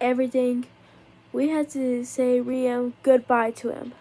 everything, we had to say Rio goodbye to him.